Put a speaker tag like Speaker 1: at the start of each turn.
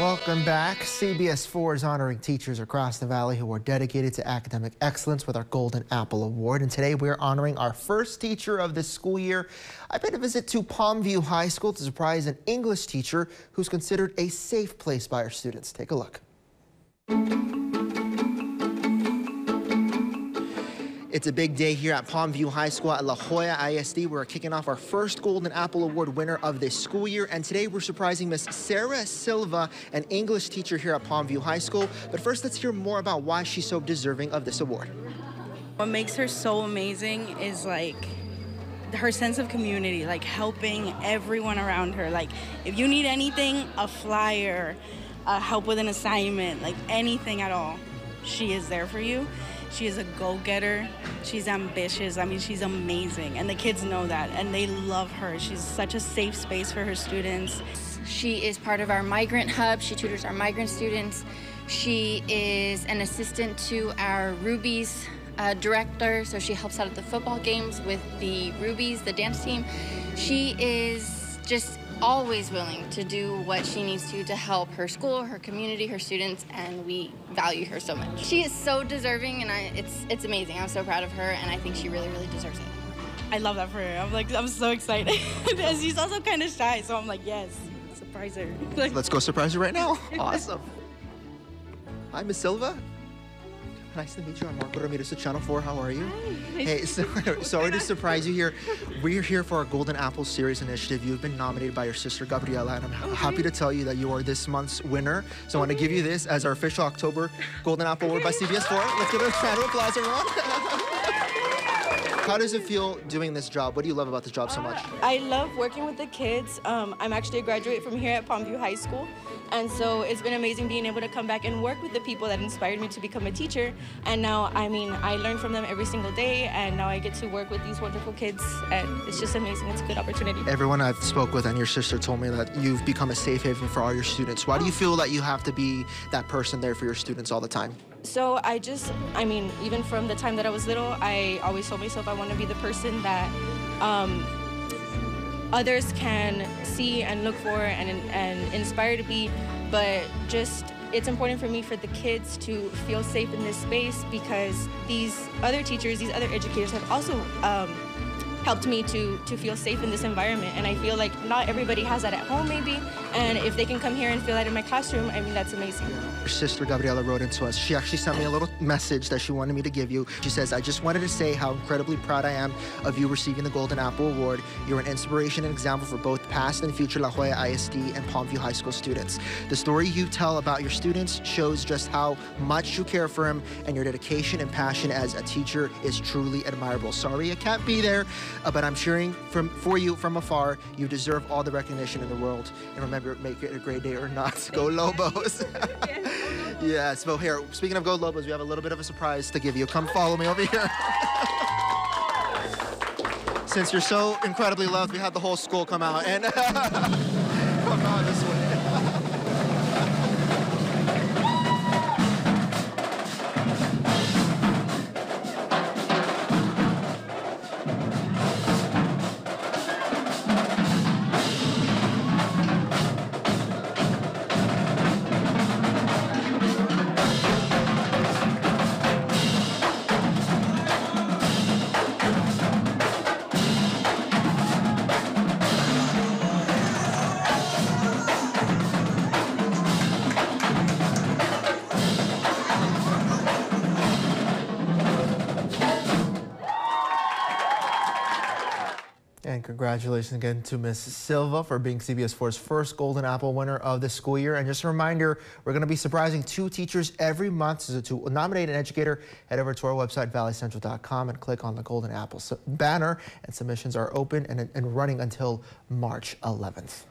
Speaker 1: Welcome back. CBS 4 is honoring teachers across the valley who are dedicated to academic excellence with our Golden Apple Award. And today we're honoring our first teacher of this school year. I paid a visit to Palmview High School to surprise an English teacher who's considered a safe place by our students. Take a look. It's a big day here at Palmview High School at La Joya ISD. We're kicking off our first Golden Apple Award winner of this school year. And today we're surprising Miss Sara Silva, an English teacher here at Palmview High School. But first, let's hear more about why she's so deserving of this award.
Speaker 2: What makes her so amazing is like her sense of community, like helping everyone around her. Like if you need anything, a flyer, help with an assignment, like anything at all, she is there for you. She is a go-getter. She's ambitious. I mean, she's amazing. And the kids know that and they love her. She's such a safe space for her students.
Speaker 3: She is part of our migrant hub. She tutors our migrant students. She is an assistant to our Rubies uh, director, so she helps out at the football games with the Rubies, the dance team. She is just always willing to do what she needs to to help her school, her community, her students, and we value her so much. She is so deserving, and I, it's it's amazing. I'm so proud of her, and I think she really, really deserves it.
Speaker 2: I love that for her. I'm like, I'm so excited. and she's also kind of shy, so I'm like, yes, surprise her.
Speaker 1: Let's go surprise her right now. Awesome. Hi, Miss Silva. Nice to meet you. I'm Marco Ramirez of Channel 4. How are you?
Speaker 2: Hi.
Speaker 1: Hey, so, sorry to surprise you here. We're here for our Golden Apple Series initiative. You've been nominated by your sister Gabriela, and I'm
Speaker 2: Okay.
Speaker 1: happy to tell you that you are this month's winner. So I want to give you this as our official October Golden Apple Award by CBS 4. Let's give it a round of applause, everyone. How does it feel doing this job? What do you love about this job so much?
Speaker 4: I love working with the kids. Um, I'm actually a graduate from here at Palmview High School. And so it's been amazing being able to come back and work with the people that inspired me to become a teacher. And now, I mean, I learn from them every single day, and now I get to work with these wonderful kids, and it's just amazing. It's a good opportunity.
Speaker 1: Everyone I've spoke with and your sister told me that you've become a safe haven for all your students. Why do you feel that you have to be that person there for your students all the time?
Speaker 4: So I just, I mean, even from the time that I was little, I always told myself I want to be the person that um, others can see and look for and, and inspire to be. But just, it's important for me for the kids to feel safe in this space because these other teachers, these other educators have also um, helped me to to feel safe in this environment. And I feel like not everybody has that at home, maybe. And if they can come here and feel that in my classroom, I mean, that's amazing.
Speaker 1: Your sister Gabriela wrote into us. She actually sent me a little message that she wanted me to give you. She says, I just wanted to say how incredibly proud I am of you receiving the Golden Apple Award. You're an inspiration and example for both past and future La Joya ISD and Palmview High School students. The story you tell about your students shows just how much you care for them, and your dedication and passion as a teacher is truly admirable. Sorry I can't be there, uh, but I'm cheering from, for you from afar. You deserve all the recognition in the world. And remember, make it a great day or not. Go Lobos. yes, well, here, speaking of Go Lobos, we have a little bit of a surprise to give you. Come follow me over here. Since you're so incredibly loved, we had the whole school come out and come out this way. Congratulations again to Miss Silva for being CBS 4's first Golden Apple winner of the school year. And just a reminder, we're going to be surprising two teachers every month. So to nominate an educator, head over to our website, valleycentral.com, and click on the Golden Apple banner. And submissions are open and, and running until March 11th.